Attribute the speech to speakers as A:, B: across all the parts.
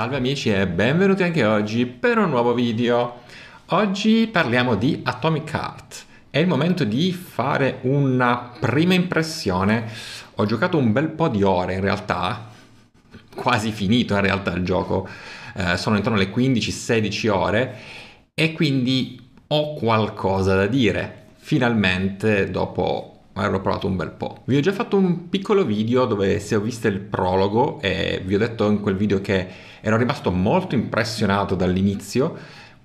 A: Salve amici e benvenuti anche oggi per un nuovo video. Oggi parliamo di Atomic Heart. È il momento di fare una prima impressione. Ho giocato un bel po' di ore in realtà, quasi finito in realtà il gioco. Eh, sono intorno alle 15-16 ore e quindi ho qualcosa da dire. Finalmente dopo averlo provato un bel po'. Vi ho già fatto un piccolo video dove se ho visto il prologo e vi ho detto in quel video che ero rimasto molto impressionato dall'inizio.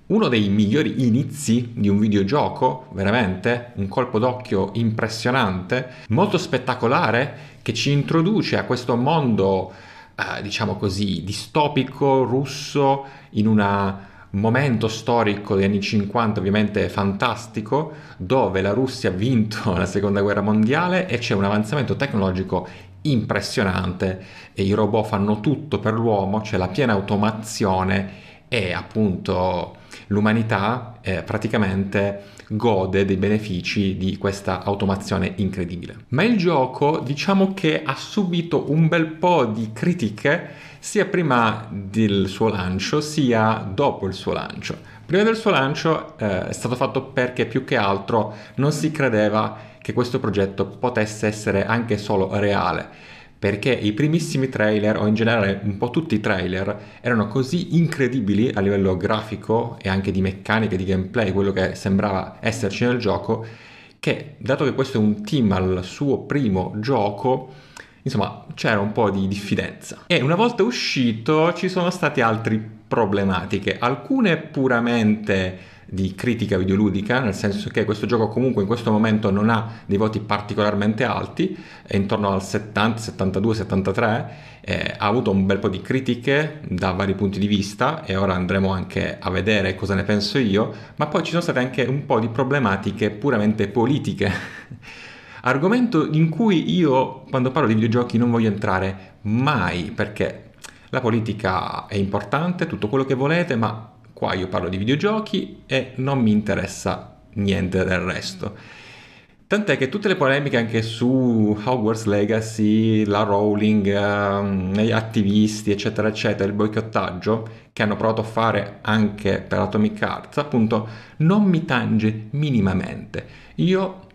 A: Uno dei migliori inizi di un videogioco, veramente, un colpo d'occhio impressionante, molto spettacolare, che ci introduce a questo mondo, eh, diciamo così, distopico, russo, in una momento storico degli anni 50 ovviamente fantastico, dove la Russia ha vinto la seconda guerra mondiale e c'è un avanzamento tecnologico impressionante e i robot fanno tutto per l'uomo, c'è la piena automazione e appunto l'umanità eh, praticamente gode dei benefici di questa automazione incredibile. Ma il gioco diciamo che ha subito un bel po' di critiche sia prima del suo lancio sia dopo il suo lancio. Prima del suo lancio eh, è stato fatto perché più che altro non si credeva che questo progetto potesse essere anche solo reale perché i primissimi trailer, o in generale un po' tutti i trailer, erano così incredibili a livello grafico e anche di meccanica, di gameplay, quello che sembrava esserci nel gioco, che dato che questo è un team al suo primo gioco, Insomma, c'era un po' di diffidenza. E una volta uscito ci sono state altre problematiche, alcune puramente di critica videoludica, nel senso che questo gioco comunque in questo momento non ha dei voti particolarmente alti, è intorno al 70, 72, 73, eh, ha avuto un bel po' di critiche da vari punti di vista e ora andremo anche a vedere cosa ne penso io, ma poi ci sono state anche un po' di problematiche puramente politiche. Argomento in cui io quando parlo di videogiochi non voglio entrare mai perché la politica è importante, tutto quello che volete, ma qua io parlo di videogiochi e non mi interessa niente del resto. Tant'è che tutte le polemiche anche su Hogwarts Legacy, la Rowling, um, gli attivisti, eccetera, eccetera, il boicottaggio che hanno provato a fare anche per Atomic Heart, appunto, non mi tange minimamente. Io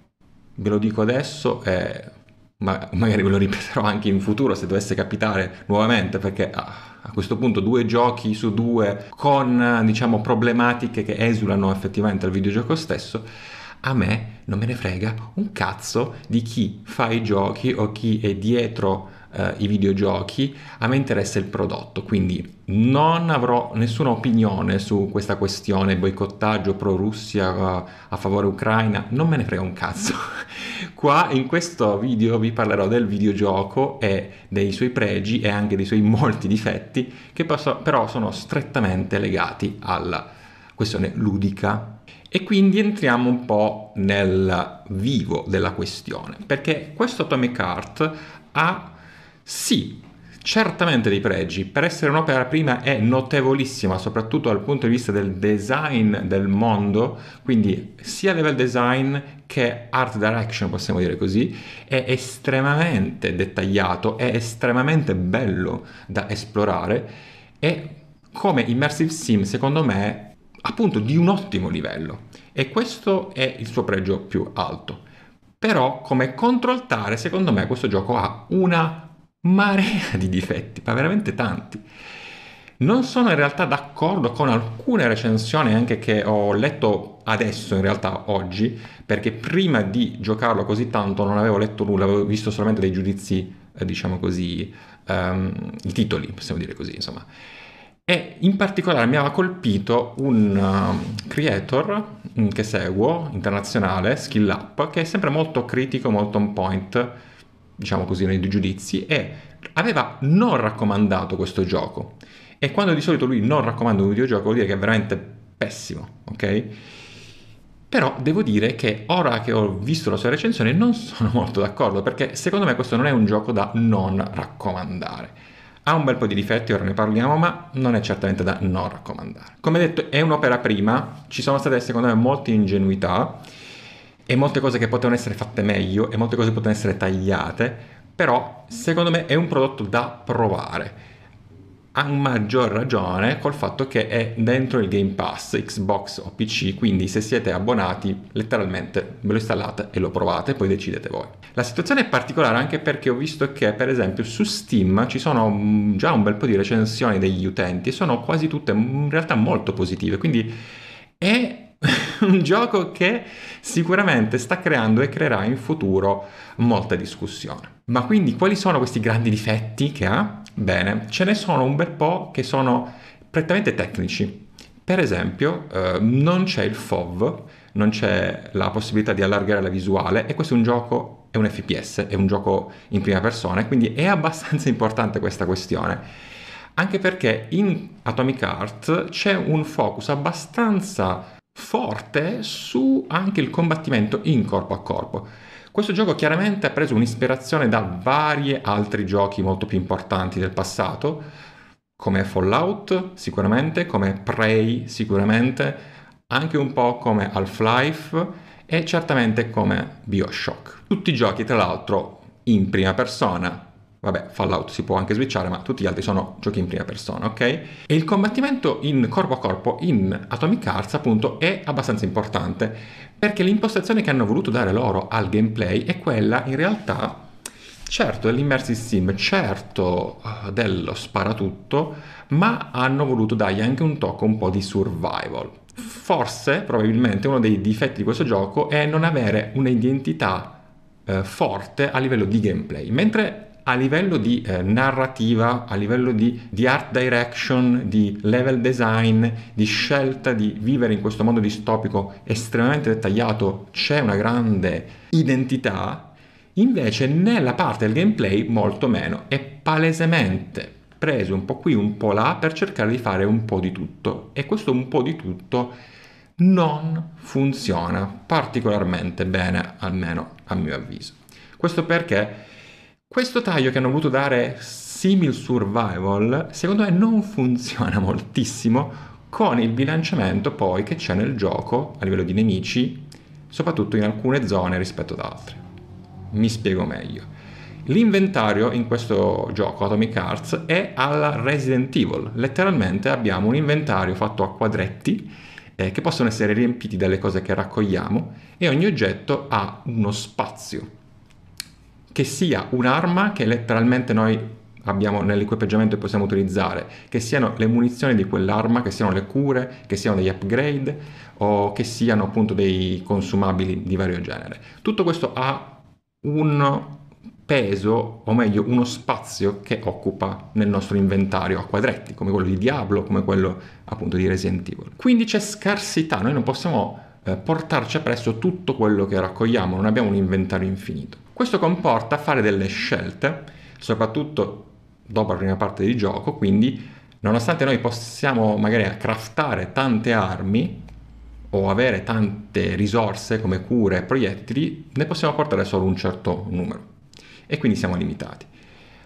A: ve lo dico adesso e ma magari ve lo ripeterò anche in futuro se dovesse capitare nuovamente perché ah, a questo punto due giochi su due con diciamo problematiche che esulano effettivamente al videogioco stesso. A me non me ne frega un cazzo di chi fa i giochi o chi è dietro eh, i videogiochi, a me interessa il prodotto, quindi non avrò nessuna opinione su questa questione boicottaggio pro-Russia uh, a favore Ucraina, non me ne frega un cazzo. Qua in questo video vi parlerò del videogioco e dei suoi pregi e anche dei suoi molti difetti che posso, però sono strettamente legati alla questione ludica. E quindi entriamo un po' nel vivo della questione, perché questo Atomic Heart ha sì, certamente dei pregi. Per essere un'opera prima è notevolissima, soprattutto dal punto di vista del design del mondo, quindi sia level design che art direction, possiamo dire così, è estremamente dettagliato, è estremamente bello da esplorare e come immersive sim, secondo me, appunto di un ottimo livello. E questo è il suo pregio più alto. Però come controllare, secondo me, questo gioco ha una marea di difetti, ma veramente tanti. Non sono in realtà d'accordo con alcune recensioni anche che ho letto adesso, in realtà oggi, perché prima di giocarlo così tanto non avevo letto nulla, avevo visto solamente dei giudizi, eh, diciamo così, um, i titoli, possiamo dire così, insomma. E in particolare mi aveva colpito un uh, creator mm, che seguo, internazionale, Skill Up, che è sempre molto critico, molto on point, diciamo così, nei giudizi, e aveva non raccomandato questo gioco. E quando di solito lui non raccomanda un videogioco vuol dire che è veramente pessimo, ok? Però devo dire che ora che ho visto la sua recensione non sono molto d'accordo, perché secondo me questo non è un gioco da non raccomandare. Ha un bel po' di difetti, ora ne parliamo, ma non è certamente da non raccomandare. Come detto, è un'opera prima, ci sono state secondo me molte ingenuità, e molte cose che potevano essere fatte meglio e molte cose potevano essere tagliate, però secondo me è un prodotto da provare. a maggior ragione col fatto che è dentro il Game Pass Xbox o PC, quindi se siete abbonati letteralmente ve lo installate e lo provate, poi decidete voi. La situazione è particolare anche perché ho visto che per esempio su Steam ci sono mm, già un bel po' di recensioni degli utenti e sono quasi tutte in realtà molto positive, quindi è un gioco che sicuramente sta creando e creerà in futuro molta discussione. Ma quindi quali sono questi grandi difetti che ha? Bene, ce ne sono un bel po' che sono prettamente tecnici. Per esempio, eh, non c'è il FOV, non c'è la possibilità di allargare la visuale e questo è un gioco, è un FPS, è un gioco in prima persona, quindi è abbastanza importante questa questione. Anche perché in Atomic Heart c'è un focus abbastanza forte su anche il combattimento in corpo a corpo. Questo gioco chiaramente ha preso un'ispirazione da vari altri giochi molto più importanti del passato, come Fallout sicuramente, come Prey sicuramente, anche un po' come Half-Life e certamente come Bioshock. Tutti giochi tra l'altro in prima persona, Vabbè, Fallout si può anche switchare, ma tutti gli altri sono giochi in prima persona, ok? E il combattimento in corpo a corpo in Atomic Hearts, appunto, è abbastanza importante, perché l'impostazione che hanno voluto dare loro al gameplay è quella, in realtà, certo dell'immersive sim, certo uh, dello sparatutto, ma hanno voluto dargli anche un tocco un po' di survival. Forse, probabilmente, uno dei difetti di questo gioco è non avere un'identità uh, forte a livello di gameplay, mentre a livello di eh, narrativa, a livello di, di, art direction, di level design, di scelta di vivere in questo mondo distopico estremamente dettagliato, c'è una grande identità, invece nella parte del gameplay molto meno, è palesemente preso un po' qui, un po' là per cercare di fare un po' di tutto. E questo un po' di tutto non funziona particolarmente bene, almeno a mio avviso. Questo perché questo taglio che hanno voluto dare simil survival, secondo me non funziona moltissimo con il bilanciamento poi che c'è nel gioco a livello di nemici, soprattutto in alcune zone rispetto ad altre. Mi spiego meglio. L'inventario in questo gioco Atomic Hearts è alla Resident Evil, letteralmente abbiamo un inventario fatto a quadretti eh, che possono essere riempiti dalle cose che raccogliamo e ogni oggetto ha uno spazio che sia un'arma che letteralmente noi abbiamo nell'equipaggiamento e possiamo utilizzare, che siano le munizioni di quell'arma, che siano le cure, che siano degli upgrade o che siano appunto dei consumabili di vario genere. Tutto questo ha un peso, o meglio uno spazio che occupa nel nostro inventario a quadretti, come quello di Diablo, come quello appunto di Resident Evil. Quindi c'è scarsità, noi non possiamo eh, portarci appresso tutto quello che raccogliamo, non abbiamo un inventario infinito. Questo comporta fare delle scelte, soprattutto dopo la prima parte di gioco, quindi nonostante noi possiamo magari craftare tante armi o avere tante risorse come cure e proiettili, ne possiamo portare solo un certo numero e quindi siamo limitati.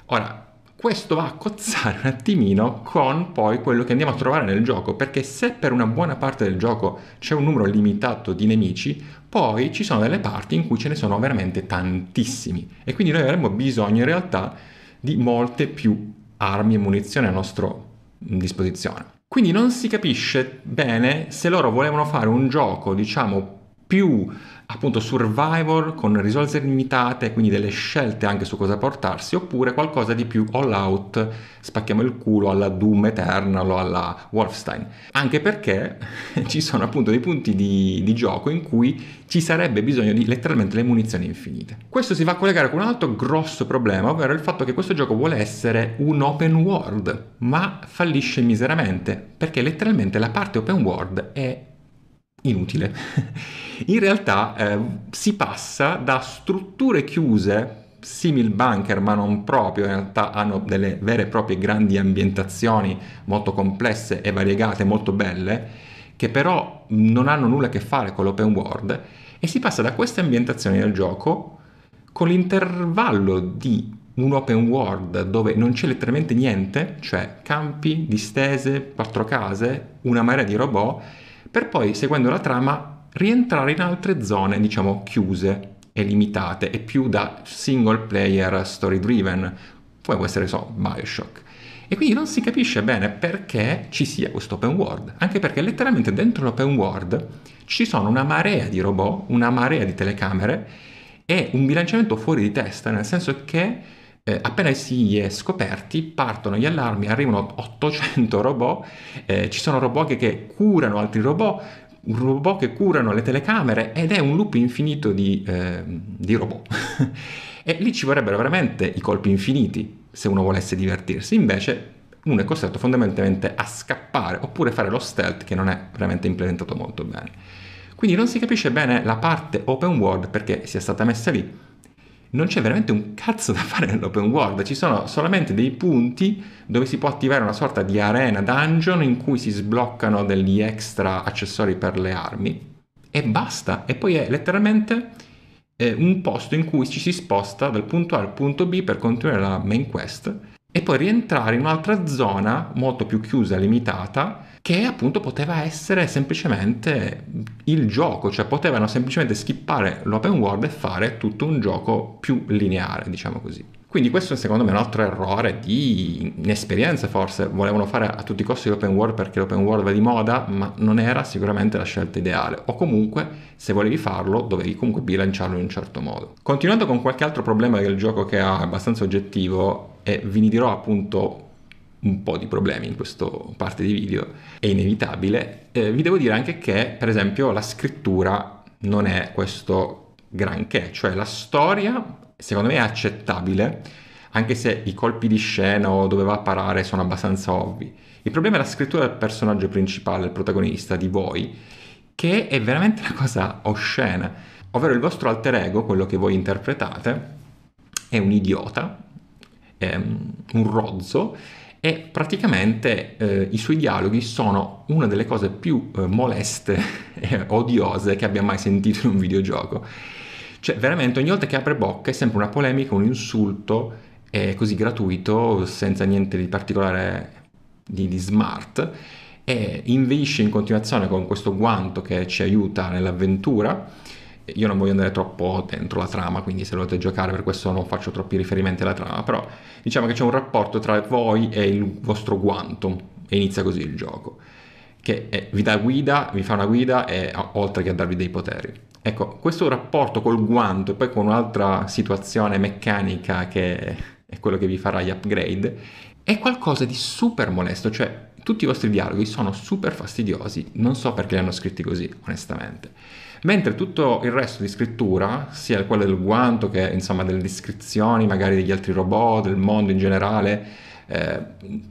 A: Ora, questo va a cozzare un attimino con poi quello che andiamo a trovare nel gioco, perché se per una buona parte del gioco c'è un numero limitato di nemici, poi ci sono delle parti in cui ce ne sono veramente tantissimi e quindi noi avremo bisogno in realtà di molte più armi e munizioni a nostra disposizione. Quindi non si capisce bene se loro volevano fare un gioco, diciamo, più appunto survivor con risorse limitate, quindi delle scelte anche su cosa portarsi, oppure qualcosa di più all out, spacchiamo il culo alla Doom Eternal o alla Wolfenstein. Anche perché ci sono appunto dei punti di, di gioco in cui ci sarebbe bisogno di letteralmente le munizioni infinite. Questo si va a collegare con un altro grosso problema, ovvero il fatto che questo gioco vuole essere un open world, ma fallisce miseramente, perché letteralmente la parte open world è inutile. In realtà eh, si passa da strutture chiuse, simil bunker ma non proprio, in realtà hanno delle vere e proprie grandi ambientazioni molto complesse e variegate, molto belle, che però non hanno nulla a che fare con l'open world, e si passa da queste ambientazioni del gioco con l'intervallo di un open world dove non c'è letteralmente niente, cioè campi, distese, quattro case, una marea di robot, per poi, seguendo la trama, rientrare in altre zone, diciamo, chiuse e limitate e più da single player story driven, come può essere, so, Bioshock. E quindi non si capisce bene perché ci sia questo open world, anche perché letteralmente dentro l'open world ci sono una marea di robot, una marea di telecamere e un bilanciamento fuori di testa, nel senso che eh, appena si è scoperti partono gli allarmi, arrivano 800 robot, eh, ci sono robot che, curano altri robot, robot che curano le telecamere ed è un loop infinito di, eh, di robot. e lì ci vorrebbero veramente i colpi infiniti se uno volesse divertirsi, invece uno è costretto fondamentalmente a scappare oppure fare lo stealth che non è veramente implementato molto bene. Quindi non si capisce bene la parte open world perché sia stata messa lì. Non c'è veramente un cazzo da fare nell'open world, ci sono solamente dei punti dove si può attivare una sorta di arena dungeon in cui si sbloccano degli extra accessori per le armi e basta. E poi è letteralmente eh, un posto in cui ci si sposta dal punto A al punto B per continuare la main quest e poi rientrare in un'altra zona molto più chiusa, limitata, che appunto poteva essere semplicemente il gioco, cioè potevano semplicemente skippare l'open world e fare tutto un gioco più lineare, diciamo così. Quindi questo è secondo me un altro errore di inesperienza forse, volevano fare a tutti i costi l'open world perché l'open world va di moda, ma non era sicuramente la scelta ideale, o comunque se volevi farlo dovevi comunque bilanciarlo in un certo modo. Continuando con qualche altro problema del gioco che è abbastanza oggettivo, e vi dirò appunto un po' di problemi in questa parte di video, è inevitabile, eh, vi devo dire anche che per esempio la scrittura non è questo granché, cioè la storia secondo me è accettabile, anche se i colpi di scena o dove va a parare sono abbastanza ovvi. Il problema è la scrittura del personaggio principale, il protagonista di voi, che è veramente una cosa oscena, ovvero il vostro alter ego, quello che voi interpretate, è un idiota, è un rozzo e praticamente eh, i suoi dialoghi sono una delle cose più eh, moleste e odiose che abbia mai sentito in un videogioco cioè, veramente ogni volta che apre bocca è sempre una polemica, un insulto, è così gratuito, senza niente di particolare di, di smart, e inveisce in continuazione con questo guanto che ci aiuta nell'avventura. Io non voglio andare troppo dentro la trama, quindi se volete giocare per questo non faccio troppi riferimenti alla trama, però diciamo che c'è un rapporto tra voi e il vostro guanto e inizia così il gioco, che è, vi dà guida, vi fa una guida e oltre che a darvi dei poteri. Ecco, questo rapporto col guanto e poi con un'altra situazione meccanica che è quello che vi farà gli upgrade, è qualcosa di super molesto, cioè tutti i vostri dialoghi sono super fastidiosi, non so perché li hanno scritti così, onestamente. Mentre tutto il resto di scrittura, sia quello del guanto che insomma delle descrizioni magari degli altri robot, del mondo in generale, eh,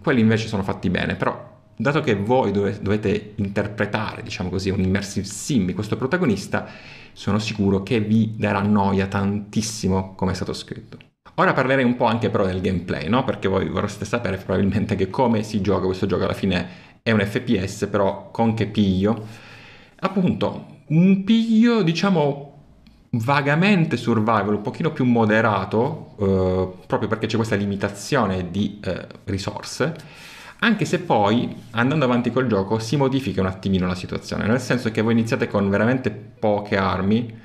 A: quelli invece sono fatti bene, però dato che voi dove, dovete interpretare, diciamo così, un immersive sim di questo protagonista, sono sicuro che vi darà noia tantissimo come è stato scritto. Ora parlerei un po' anche però del gameplay, no? Perché voi vorreste sapere probabilmente che come si gioca questo gioco alla fine è un FPS, però con che piglio? Appunto, un piglio, diciamo, vagamente survival, un pochino più moderato, eh, proprio perché c'è questa limitazione di eh, risorse, anche se poi, andando avanti col gioco, si modifica un attimino la situazione, nel senso che voi iniziate con veramente poche armi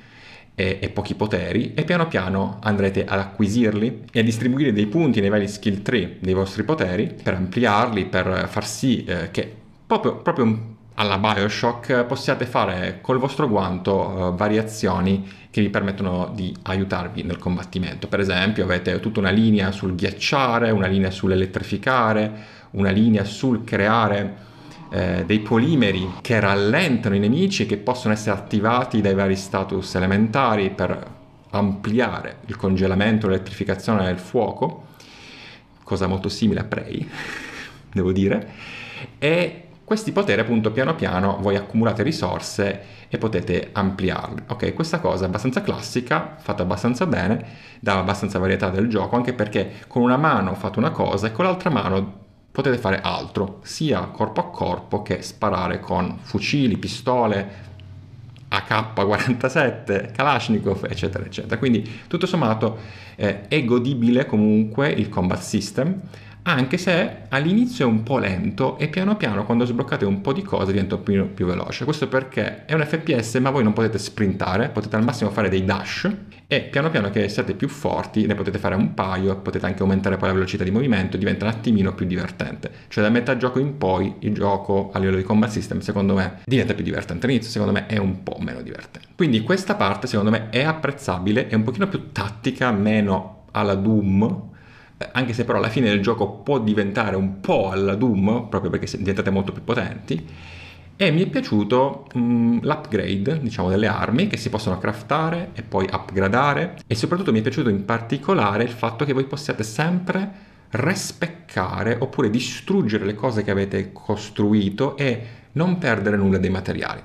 A: e, e pochi poteri e piano piano andrete ad acquisirli e a distribuire dei punti nei vari skill tree dei vostri poteri per ampliarli, per far sì eh, che proprio, proprio alla Bioshock possiate fare col vostro guanto uh, variazioni che vi permettono di aiutarvi nel combattimento. Per esempio avete tutta una linea sul ghiacciare, una linea sull'elettrificare, una linea sul creare eh, dei polimeri che rallentano i nemici e che possono essere attivati dai vari status elementari per ampliare il congelamento, l'elettrificazione del fuoco, cosa molto simile a Prey, devo dire, e questi poteri appunto piano piano voi accumulate risorse e potete ampliarli. Ok, questa cosa è abbastanza classica, fatta abbastanza bene, dà abbastanza varietà del gioco, anche perché con una mano fate una cosa e con l'altra mano potete fare altro, sia corpo a corpo che sparare con fucili, pistole, AK-47, Kalashnikov, eccetera, eccetera. Quindi tutto sommato eh, è godibile comunque il combat system, anche se all'inizio è un po' lento e piano piano quando sbloccate un po' di cose diventa un po' più veloce. Questo perché è un FPS ma voi non potete sprintare, potete al massimo fare dei dash e piano piano che siete più forti ne potete fare un paio, potete anche aumentare poi la velocità di movimento, diventa un attimino più divertente. Cioè da metà gioco in poi il gioco a livello di combat system secondo me diventa più divertente. All'inizio secondo me è un po' meno divertente. Quindi questa parte secondo me è apprezzabile, è un pochino più tattica, meno alla Doom, anche se però alla fine del gioco può diventare un po' alla Doom, proprio perché diventate molto più potenti. E mi è piaciuto mh, mm, l'upgrade, diciamo, delle armi che si possono craftare e poi upgradare. E soprattutto mi è piaciuto in particolare il fatto che voi possiate sempre respeccare oppure distruggere le cose che avete costruito e non perdere nulla dei materiali.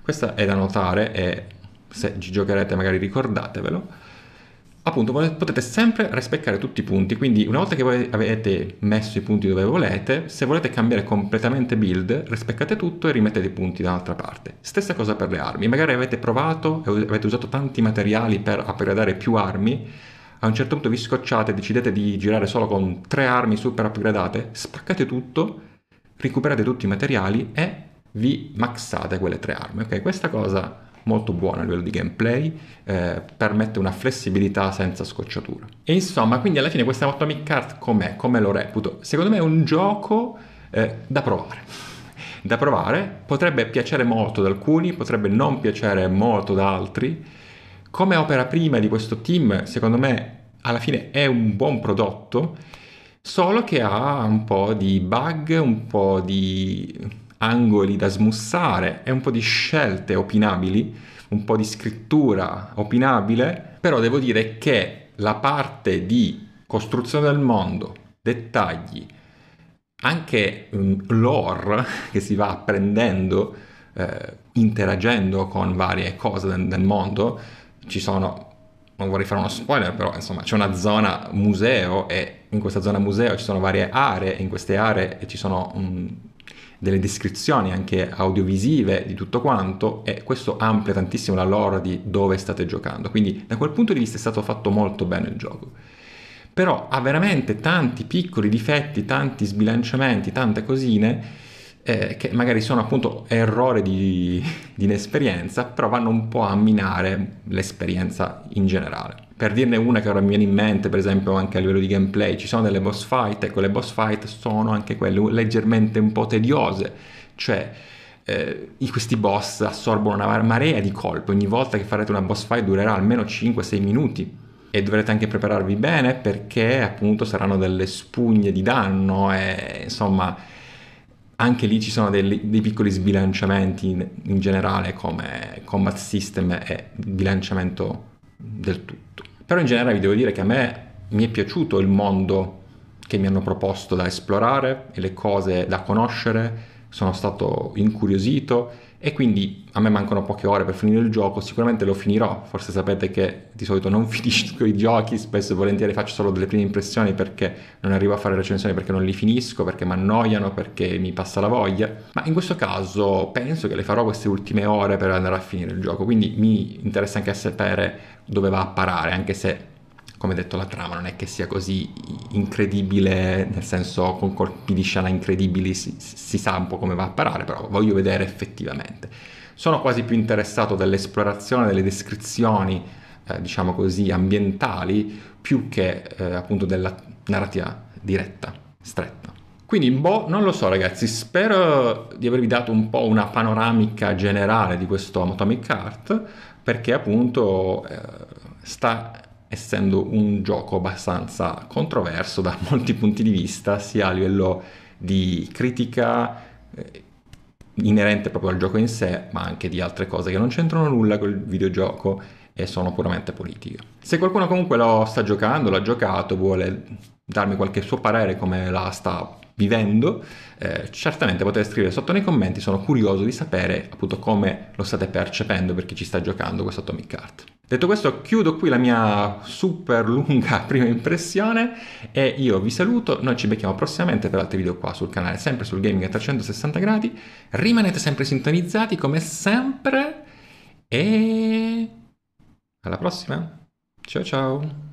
A: Questo è da notare e se ci giocherete magari ricordatevelo appunto potete sempre rispeccare tutti i punti, quindi una volta che voi avete messo i punti dove volete, se volete cambiare completamente build, rispeccate tutto e rimettete i punti da un'altra parte. Stessa cosa per le armi, magari avete provato e avete usato tanti materiali per upgradare più armi, a un certo punto vi scocciate, decidete di girare solo con tre armi super upgradate, spaccate tutto, recuperate tutti i materiali e vi maxate quelle tre armi, ok? Questa cosa molto buono a livello di gameplay, eh, permette una flessibilità senza scocciatura. E insomma, quindi alla fine questa Atomic Heart com'è? Come lo reputo? Secondo me è un gioco eh, da provare. da provare, potrebbe piacere molto ad alcuni, potrebbe non piacere molto ad altri. Come opera prima di questo team, secondo me alla fine è un buon prodotto, solo che ha un po' di bug, un po' di angoli da smussare e un po' di scelte opinabili, un po' di scrittura opinabile, però devo dire che la parte di costruzione del mondo, dettagli, anche um, lore che si va apprendendo eh, interagendo con varie cose del, del mondo, ci sono non vorrei fare uno spoiler, però insomma c'è una zona museo e in questa zona museo ci sono varie aree, in queste aree ci sono um, delle descrizioni anche audiovisive di tutto quanto e questo amplia tantissimo la lore di dove state giocando. Quindi da quel punto di vista è stato fatto molto bene il gioco. Però ha veramente tanti piccoli difetti, tanti sbilanciamenti, tante cosine eh, che magari sono appunto errori di, di inesperienza, però vanno un po' a minare l'esperienza in generale. Per dirne una che ora mi viene in mente, per esempio anche a livello di gameplay, ci sono delle boss fight, ecco le boss fight sono anche quelle leggermente un po' tediose, cioè eh, questi boss assorbono una marea di colpi, ogni volta che farete una boss fight durerà almeno 5-6 minuti. E dovrete anche prepararvi bene perché appunto saranno delle spugne di danno e insomma anche lì ci sono dei, dei piccoli sbilanciamenti in, in, generale come combat system e bilanciamento del tutto. Però in generale vi devo dire che a me mi è piaciuto il mondo che mi hanno proposto da esplorare e le cose da conoscere, sono stato incuriosito e quindi a me mancano poche ore per finire il gioco, sicuramente lo finirò, forse sapete che di solito non finisco i giochi, spesso e volentieri faccio solo delle prime impressioni perché non arrivo a fare recensioni perché non li finisco, perché mi annoiano, perché mi passa la voglia, ma in questo caso penso che le farò queste ultime ore per andare a finire il gioco, quindi mi interessa anche sapere dove va a parare, anche se come detto la trama non è che sia così incredibile, nel senso con colpi di scena incredibili si, si sa un po' come va a parare, però voglio vedere effettivamente. Sono quasi più interessato dell'esplorazione, delle descrizioni, eh, diciamo così, ambientali, più che eh, appunto della narrativa diretta, stretta. Quindi, boh, non lo so ragazzi, spero di avervi dato un po' una panoramica generale di questo Atomic Heart, perché appunto eh, sta essendo un gioco abbastanza controverso da molti punti di vista, sia a livello di critica eh, inerente proprio al gioco in sé, ma anche di altre cose che non c'entrano nulla con il videogioco e sono puramente politiche. Se qualcuno comunque lo sta giocando, l'ha giocato, vuole darmi qualche suo parere come la sta vivendo, eh, certamente potete scrivere sotto nei commenti, sono curioso di sapere appunto come lo state percependo per chi ci sta giocando questo Atomic Heart. Detto questo, chiudo qui la mia super lunga prima impressione e io vi saluto. Noi ci becchiamo prossimamente per altri video qua sul canale, sempre sul gaming a 360 gradi. Rimanete sempre sintonizzati come sempre e alla prossima. Ciao ciao.